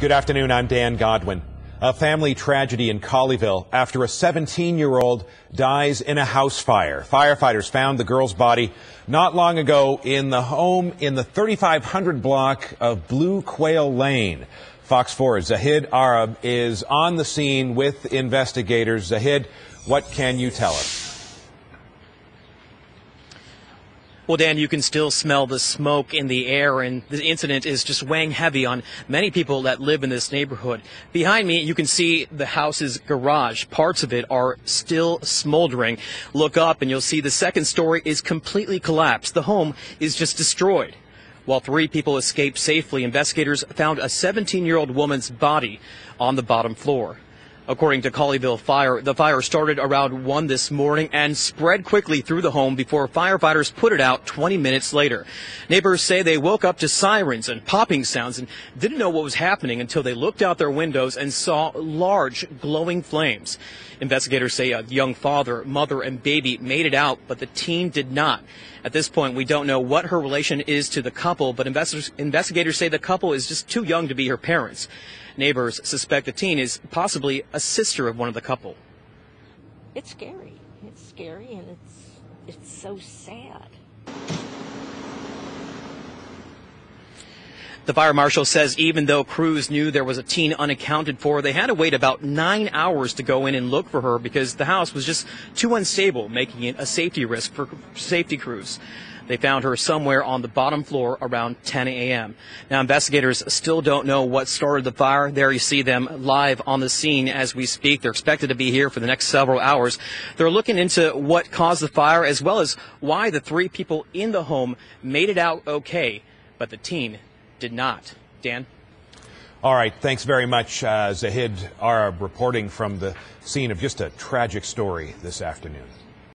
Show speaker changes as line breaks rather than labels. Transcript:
Good afternoon. I'm Dan Godwin. A family tragedy in Colleyville after a 17 year old dies in a house fire. Firefighters found the girl's body not long ago in the home in the 3500 block of Blue Quail Lane. Fox 4's Zahid Arab is on the scene with investigators. Zahid, what can you tell us?
Well, Dan, you can still smell the smoke in the air, and the incident is just weighing heavy on many people that live in this neighborhood. Behind me, you can see the house's garage. Parts of it are still smoldering. Look up, and you'll see the second story is completely collapsed. The home is just destroyed. While three people escaped safely, investigators found a 17 year old woman's body on the bottom floor. According to Colleyville Fire, the fire started around 1 this morning and spread quickly through the home before firefighters put it out 20 minutes later. Neighbors say they woke up to sirens and popping sounds and didn't know what was happening until they looked out their windows and saw large glowing flames. Investigators say a young father, mother, and baby made it out, but the teen did not. At this point, we don't know what her relation is to the couple, but investigators say the couple is just too young to be her parents. Neighbors suspect the teen is possibly sister of one of the couple.
It's scary. It's scary and it's it's so sad.
The fire marshal says even though crews knew there was a teen unaccounted for, they had to wait about nine hours to go in and look for her because the house was just too unstable, making it a safety risk for safety crews. They found her somewhere on the bottom floor around 10 a.m. Now, investigators still don't know what started the fire. There you see them live on the scene as we speak. They're expected to be here for the next several hours. They're looking into what caused the fire as well as why the three people in the home made it out okay, but the teen did not. Dan?
All right. Thanks very much, uh, Zahid Arab, reporting from the scene of just a tragic story this afternoon.